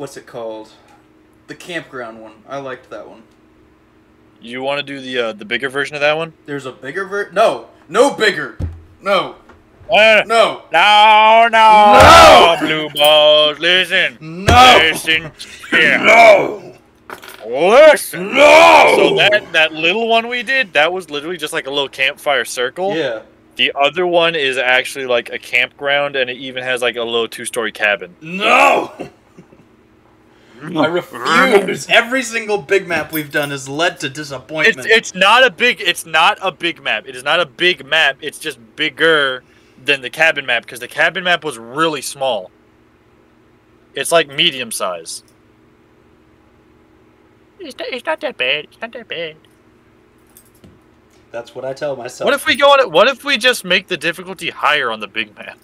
what's it called? The campground one. I liked that one. You want to do the uh, the bigger version of that one? There's a bigger ver. No, no bigger. No, Uh, no, no, no, No! blue balls. Listen, no, listen, here, no, listen. no. So that that little one we did, that was literally just like a little campfire circle. Yeah. The other one is actually like a campground, and it even has like a little two-story cabin. No. I refuse. Every single big map we've done has led to It's disappointment. it's not a big it's not a big map. It is not a big map. It's just bigger than the cabin map because the cabin map was really small. It's like medium size. It's not, it's not that bad. It's not that bad. That's what I tell myself. What if we go on it? What if we just make the difficulty higher on the big map?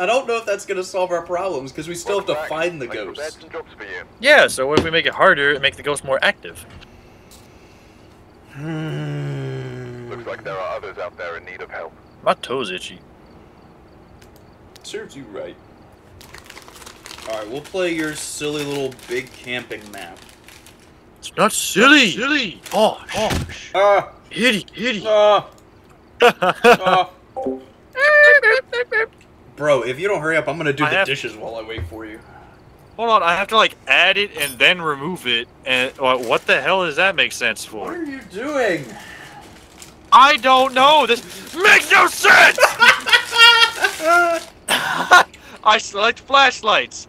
I don't know if that's gonna solve our problems because we still have to find the ghost. some jobs for you. Yeah. So what if we make it harder and make the ghost more active? Looks like there are others out there in need of help. My toes itchy. Serves you right. All right, we'll play your silly little big camping map. It's not silly. Silly. Oh, oh, Ah, hitty, hitty. ah, ah. Bro, if you don't hurry up, I'm gonna do I the have- dishes while I wait for you. Hold on, I have to like add it and then remove it. And uh, what the hell does that make sense for? What are you doing? I don't know. This makes no sense. I select flashlights.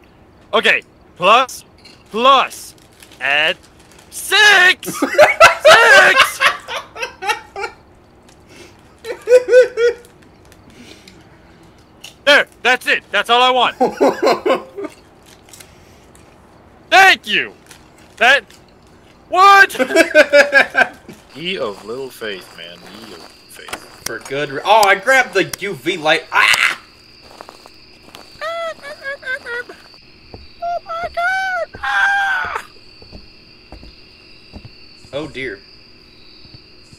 Okay, plus, plus, add six, six. There, that's it. That's all I want. Thank you. That what? Ye of little faith, man. Ye of faith. For good. Re- oh, I grabbed the UV light. Ah! Oh my god! Ah! Oh dear.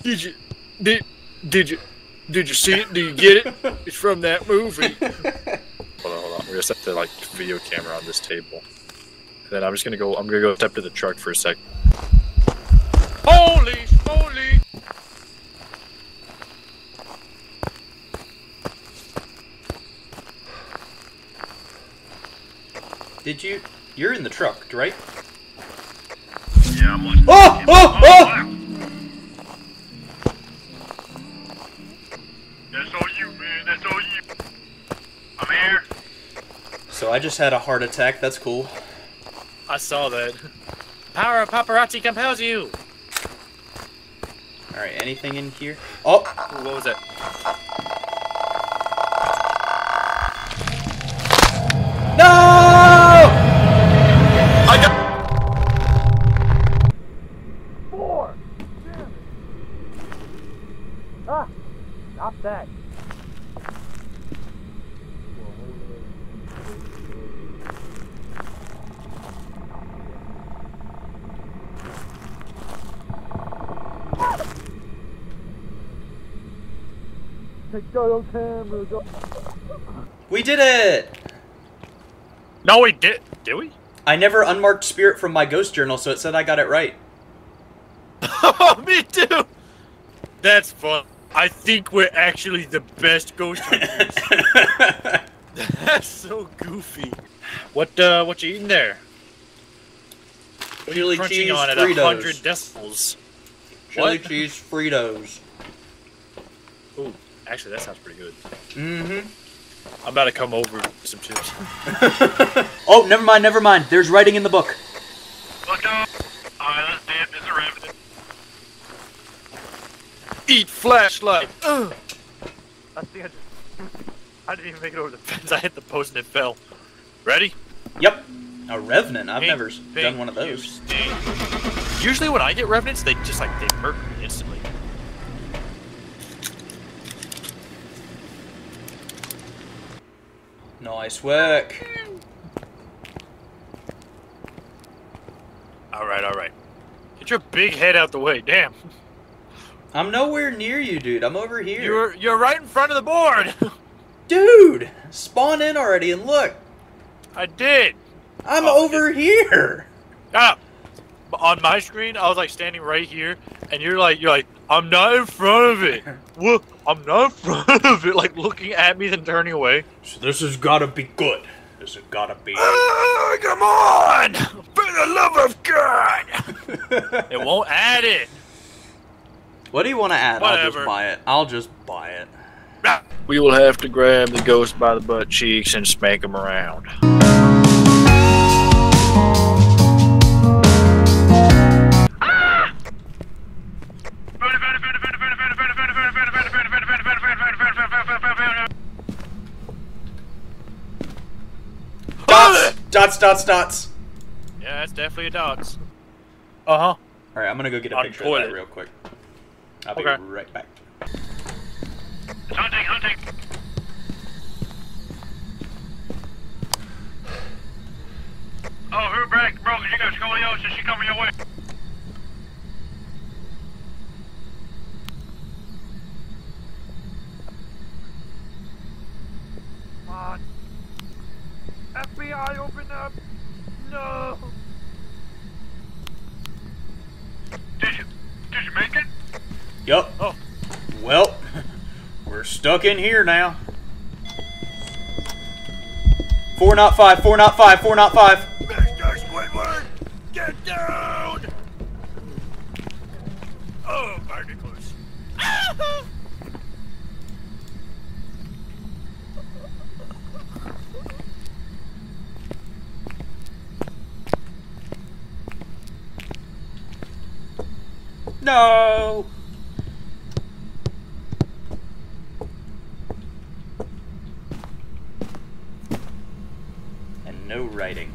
Did you did did you did you see it? Do you get it? It's from that movie. hold on, hold on. We're gonna set the like video camera on this table. And then I'm just gonna go. I'm gonna go step to the truck for a sec. Holy holy! Did you? You're in the truck, right? Yeah, I'm watching. Oh, oh! Oh! Oh! That's all you, man. That's all you. I'm here. So I just had a heart attack. That's cool. I saw that. Power of paparazzi compels you. All right. Anything in here? Oh! What was that? We did it! No, we did. Did we? I never unmarked spirit from my ghost journal, so it said I got it right. Oh, me too. That's fun. I think we're actually the best ghost hunters. That's so goofy. What uh, what you eating there? What are you Chili cheese on at Fritos. a hundred decibels? Chili What? cheese Fritos. Ooh, actually, that sounds pretty good. Mm-hmm. I'm about to come over with some chips. oh, never mind, never mind. There's writing in the book. Look out. Alright, let's dip. There's a revenant. Eat flashlight. Ugh. I think I just. I didn't even make it over the fence. I hit the post and it fell. Ready? Yep. A revenant. I've Pink, never s- done one of those. Usually when I get revenants, they just like they murder me instantly. Nice work. All right, all right. Get your big head out the way. Damn. I'm nowhere near you, dude. I'm over here. You're you're right in front of the board. Dude! Spawn in already and look. I did. I'm Oh, over here. Ah! On my screen, I was like standing right here, and you're like, you're like, I'm not in front of it. What? I'm not in front of it. Like looking at me, then turning away. So this has got to be good. This has got to be. Ah, come on! For the love of God! it won't add it. what do you want to add? Whatever. I'll just buy it. I'll just buy it. We will have to grab the ghost by the butt cheeks and spank him around. Dots, dots, dots, dots. Yeah, that's definitely a dots. Uh huh. All right, I'm gonna go get a On picture of that real quick. I'll be right back. Hunting, hunting. Oh, her back broken. You got scoliosis. She coming your way. Come on. FBI, open up. No. Did you? Did you make it? Yup. Oh. Well, we're stuck in here now. Four not five. Four not five. Four not five. Mr. Squidward, get down! Oh, particles. No. And no writing.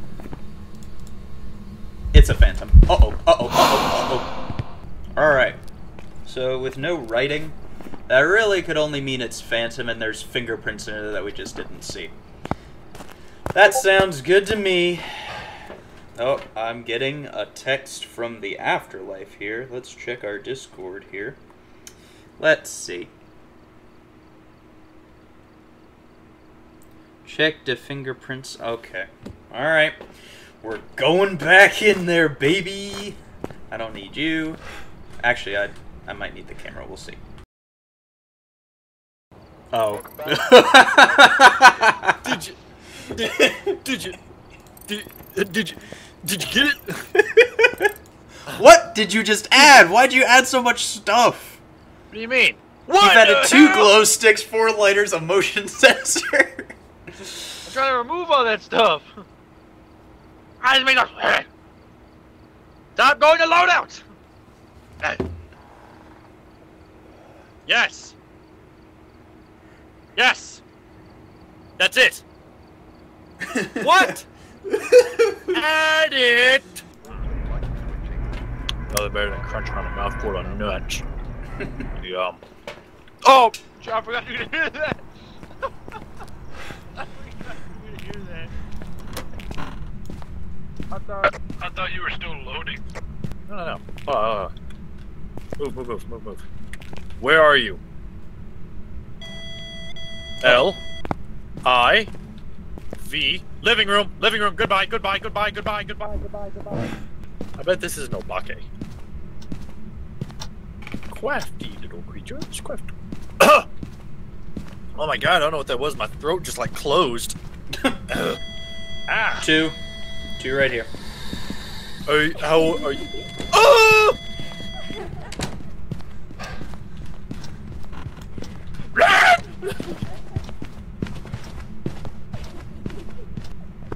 It's a phantom. Uh oh. Uh oh. Uh oh. Uh oh. All right. With no writing, that really could only mean it's phantom, and there's fingerprints in it that we just didn't see. That sounds good to me. Oh, I'm getting a text from the afterlife here. Let's check our Discord here. Let's see. Check the fingerprints. Okay. Alright. We're going back in there, baby. I don't need you. Actually, I I might need the camera. We'll see. Oh. Did you? Did, did you? Did, did you? Did you get it? what did you just add? Why'd you add so much stuff? What do you mean? What You've added two hell? glow sticks, four lighters, a motion sensor. I'm trying to remove all that stuff. I just made a. Stop going to loadout. Hey. Yes. Yes. That's it. What? Add it. Nothing better than crunching on a mouthful of nuts. Yum. Oh, I forgot you to hear that. I forgot you to hear that. I thought. I thought you were still loading. No, no, no. Uh, uh, move, move, move, move, move. Where are you? L. I. V. Living room. Living room. Goodbye. Goodbye. Goodbye. Goodbye. Goodbye. Goodbye. Goodbye. I bet this is no Obake. Crafty little creature. It's crafty. oh my god! I don't know what that was. My throat just like closed. ah. Two. Two right here. Are you, how are you?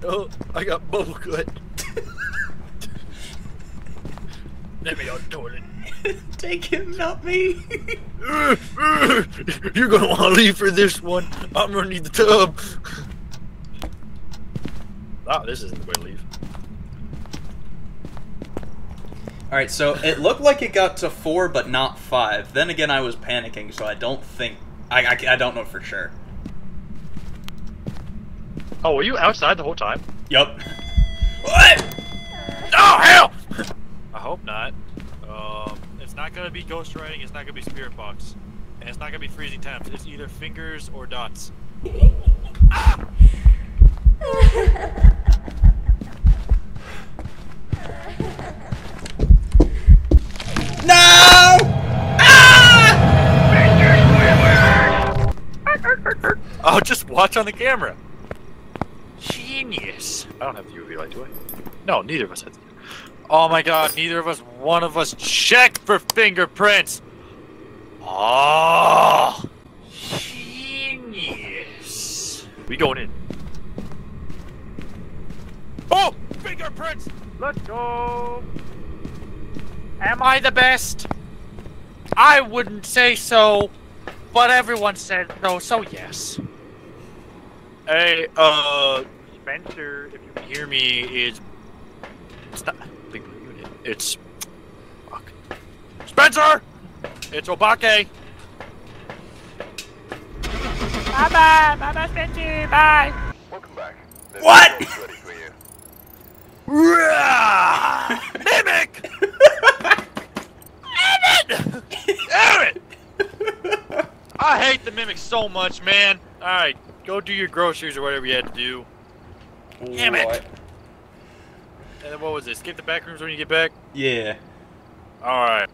Oh, I got bubble cut. Let me on toilet. Take him, not me. You're gonna want to leave for this one. I'm gonna need the tub. Ah, this isn't the way to leave. All right, so it looked like it got to four, but not five. Then again, I was panicking, so I don't think I I, I don't know for sure. Oh, were you outside the whole time? Yup. What? Oh, hell! I hope not. Um, it's not gonna be ghost writing, it's not gonna be spirit box. And it's not gonna be freezing temps. It's either fingers or dots. ah! no! Ah! Oh, just watch on the camera. I don't have the UV light, do I? No, neither of us has. Oh my god, neither of us, one of us checked for fingerprints. Oh, genius. We going in. Oh, fingerprints. Let's go. Am I the best? I wouldn't say so, but everyone said so, so yes. Hey, uh, Spencer, if you can hear me, is it's not Big Blue Unit. It's fuck. Spencer, it's Obake. Bye bye, bye bye, Spencer, bye. Welcome back. There's What? a box Ready for you. Mimic! Damn it! Damn it! I hate the mimic so much, man. Alright, go do your groceries or whatever you had to do. Damn it. What? And then what was it? Skip the back rooms when you get back? Yeah. Alright.